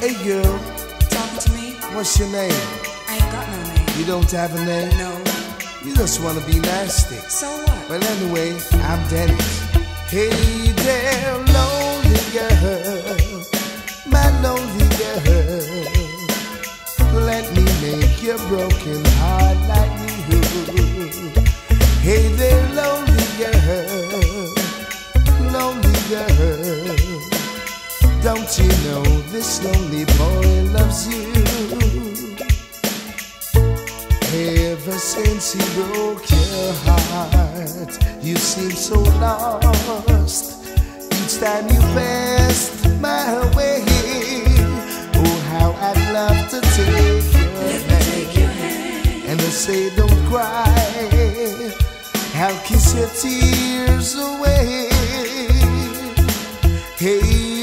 Hey girl, Talking to me? what's your name? I ain't got no name. You don't have a name? No. You just wanna be nasty. So what? Well, anyway, I'm Dennis. Hey there, lonely girl, my lonely girl. Let me make your broken heart like new. Hey there, lonely Don't you know this lonely boy loves you? Ever since he broke your heart, you seem so lost. Each time you passed my way, oh how I'd love to take your hand and to say don't cry. I'll kiss your tears away. Hey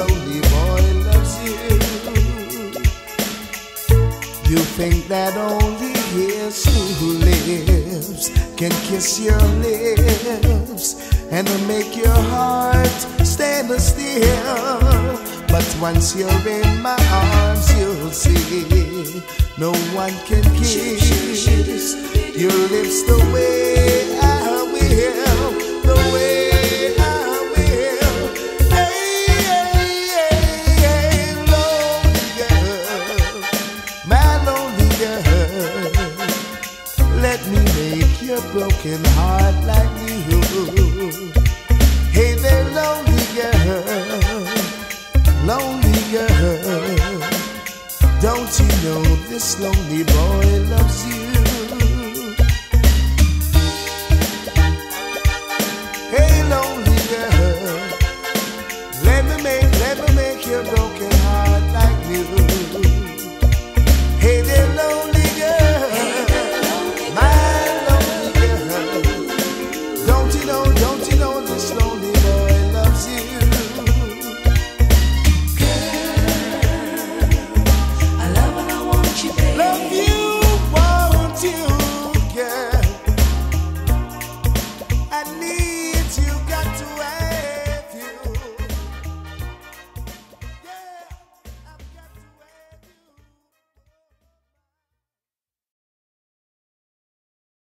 lonely boy loves you? You think that only his who lives can kiss your lips and make your heart stand still. But once you're in my arms, you'll see no one can kiss your lips the way a broken heart like you. Hey there, lonely girl, lonely girl. Don't you know this lonely boy loves you? Hey, lonely girl, let me make, let me make your broken heart like you. know, don't you know?